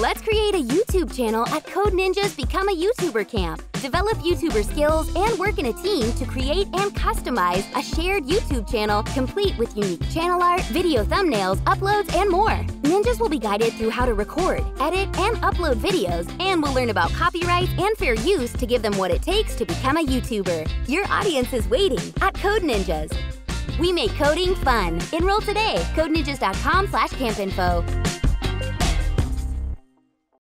Let's create a YouTube channel at Code Ninja's Become a YouTuber Camp. Develop YouTuber skills and work in a team to create and customize a shared YouTube channel complete with unique channel art, video thumbnails, uploads, and more. Ninjas will be guided through how to record, edit, and upload videos, and will learn about copyright and fair use to give them what it takes to become a YouTuber. Your audience is waiting at Code Ninjas. We make coding fun. Enroll today. CodeNinjas.com slash campinfo.